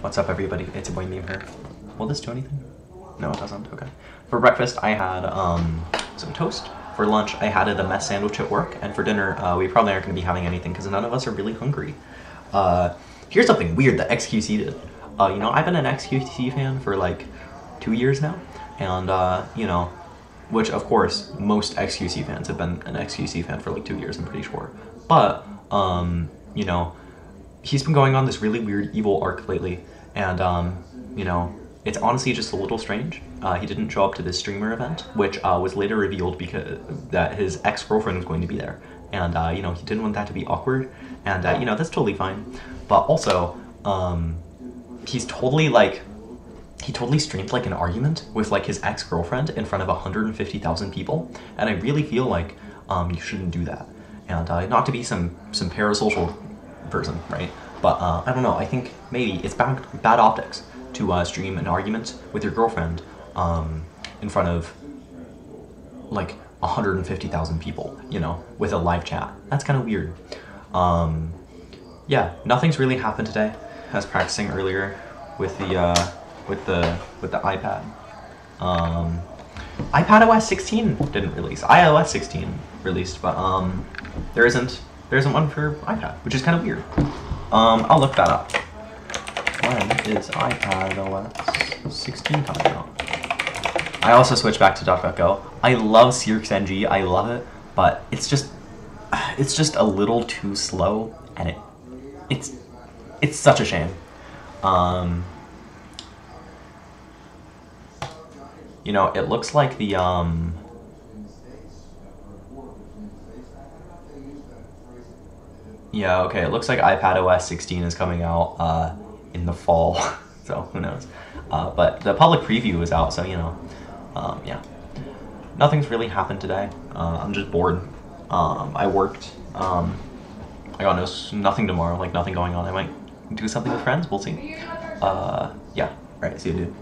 What's up, everybody? It's your boy Meme here. Will this do anything? No, it doesn't. Okay. For breakfast, I had um, some toast. For lunch, I had a mess sandwich at work, and for dinner, uh, we probably aren't going to be having anything because none of us are really hungry. Uh, here's something weird that XQC did. Uh, you know, I've been an XQC fan for like two years now, and uh, you know, which of course most XQC fans have been an XQC fan for like two years. I'm pretty sure, but um, you know, he's been going on this really weird evil arc lately, and um, you know, it's honestly just a little strange. Uh, he didn't show up to this streamer event, which uh, was later revealed because that his ex girlfriend was going to be there, and uh, you know he didn't want that to be awkward, and uh, you know that's totally fine. But also, um, he's totally like he totally streamed like an argument with like his ex girlfriend in front of 150,000 people, and I really feel like um, you shouldn't do that. And uh, not to be some some parasocial person, right? But uh, I don't know. I think maybe it's bad bad optics to uh, stream an argument with your girlfriend um, in front of like 150,000 people, you know, with a live chat. That's kind of weird. Um, yeah, nothing's really happened today. I was practicing earlier with the uh, with the with the iPad. Um, iPad OS 16 didn't release. iOS 16 released, but um, there isn't there isn't one for iPad, which is kind of weird. Um, I'll look that up. When is iPad OS 16 coming out? I also switched back to DuckDuckGo. I love SearXNG. I love it, but it's just it's just a little too slow, and it it's it's such a shame. Um, you know, it looks like the um. Yeah, okay. It looks like iPad OS 16 is coming out uh, in the fall, so who knows? Uh, but the public preview is out, so you know, um, yeah. Nothing's really happened today. Uh, I'm just bored. Um, I worked. Um, I got no, nothing tomorrow, like nothing going on. I might do something with friends. We'll see. Uh, yeah. Right. See you, dude.